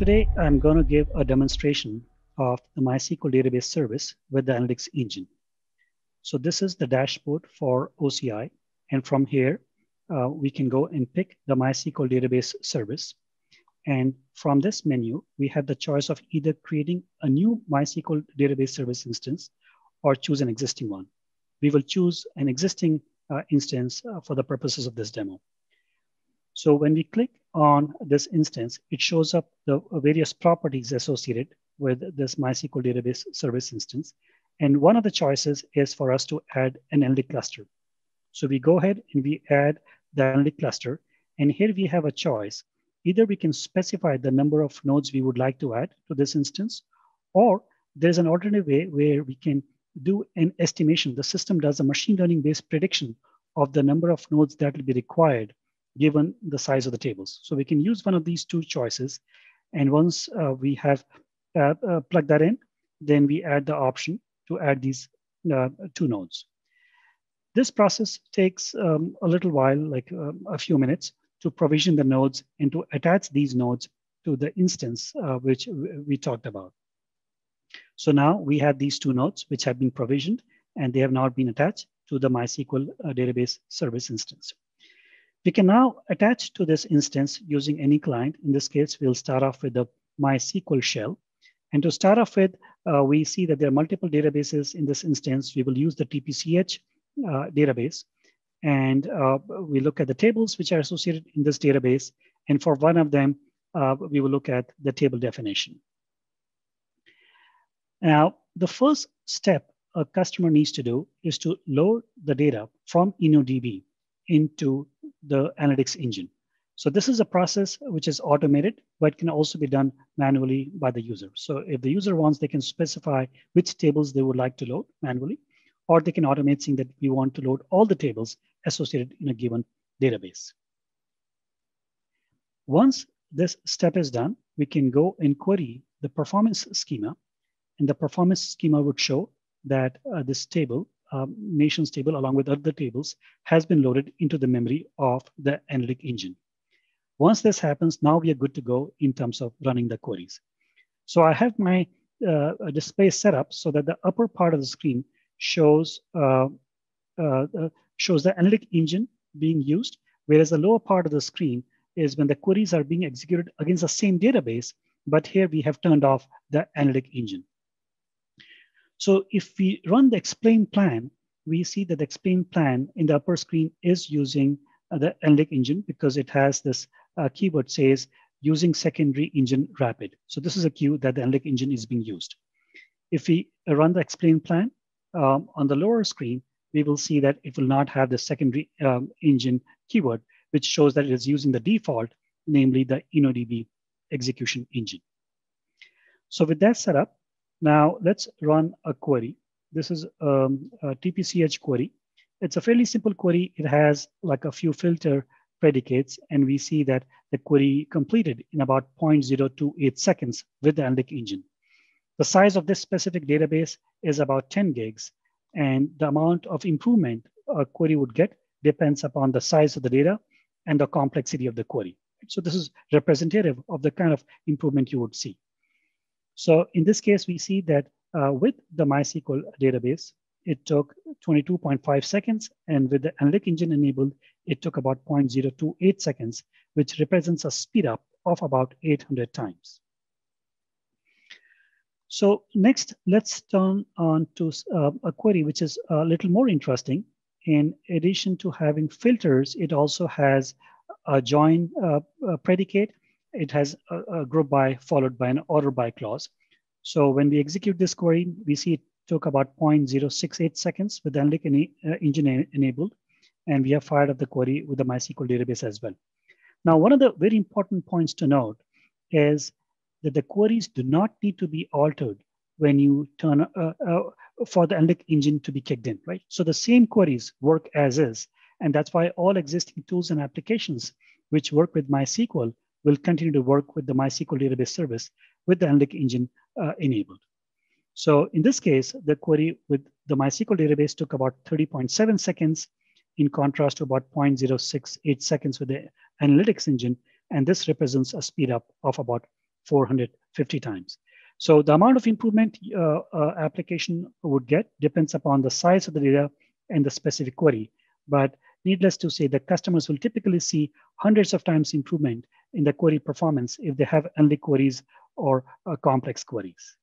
Today, I'm going to give a demonstration of the MySQL database service with the analytics engine. So this is the dashboard for OCI. And from here, uh, we can go and pick the MySQL database service. And from this menu, we have the choice of either creating a new MySQL database service instance or choose an existing one. We will choose an existing uh, instance uh, for the purposes of this demo. So when we click on this instance, it shows up the various properties associated with this MySQL database service instance. And one of the choices is for us to add an analytic cluster. So we go ahead and we add the analytic cluster. And here we have a choice. Either we can specify the number of nodes we would like to add to this instance, or there's an alternative way where we can do an estimation. The system does a machine learning based prediction of the number of nodes that will be required given the size of the tables. So we can use one of these two choices. And once uh, we have uh, uh, plugged that in, then we add the option to add these uh, two nodes. This process takes um, a little while, like um, a few minutes, to provision the nodes and to attach these nodes to the instance uh, which we talked about. So now we have these two nodes which have been provisioned and they have now been attached to the MySQL uh, database service instance. We can now attach to this instance using any client. In this case, we'll start off with the MySQL shell. And to start off with, uh, we see that there are multiple databases in this instance. We will use the TPCH uh, database. And uh, we look at the tables which are associated in this database. And for one of them, uh, we will look at the table definition. Now, the first step a customer needs to do is to load the data from InnoDB into the analytics engine. So this is a process which is automated, but can also be done manually by the user. So if the user wants, they can specify which tables they would like to load manually, or they can automate saying that we want to load all the tables associated in a given database. Once this step is done, we can go and query the performance schema, and the performance schema would show that uh, this table um, nations table along with other tables has been loaded into the memory of the analytic engine. Once this happens, now we are good to go in terms of running the queries. So I have my uh, display set up so that the upper part of the screen shows uh, uh, uh, shows the analytic engine being used, whereas the lower part of the screen is when the queries are being executed against the same database, but here we have turned off the analytic engine. So if we run the explain plan, we see that the explain plan in the upper screen is using uh, the analytic engine because it has this uh, keyword says using secondary engine rapid. So this is a cue that the analytic engine is being used. If we run the explain plan um, on the lower screen, we will see that it will not have the secondary um, engine keyword, which shows that it is using the default, namely the InnoDB execution engine. So with that set up, now let's run a query. This is um, a TPCH query. It's a fairly simple query. It has like a few filter predicates, and we see that the query completed in about 0.028 seconds with the analytic engine. The size of this specific database is about 10 gigs, and the amount of improvement a query would get depends upon the size of the data and the complexity of the query. So this is representative of the kind of improvement you would see. So in this case, we see that uh, with the MySQL database, it took 22.5 seconds. And with the analytic engine enabled, it took about 0.028 seconds, which represents a speed up of about 800 times. So next, let's turn on to uh, a query, which is a little more interesting. In addition to having filters, it also has a join uh, predicate it has a, a, group by followed by an order by clause. So when we execute this query, we see it took about 0.068 seconds with the analytic uh, engine enabled, and we have fired up the query with the MySQL database as well. Now, one of the very important points to note is that the queries do not need to be altered when you turn uh, uh, for the analytic engine to be kicked in, right? So the same queries work as is, and that's why all existing tools and applications which work with MySQL will continue to work with the MySQL database service with the analytic engine uh, enabled. So in this case, the query with the MySQL database took about 30.7 seconds in contrast to about 0.068 seconds with the analytics engine. And this represents a speed up of about 450 times. So the amount of improvement uh, uh, application would get depends upon the size of the data and the specific query. But needless to say, the customers will typically see hundreds of times improvement in the query performance if they have only queries or uh, complex queries.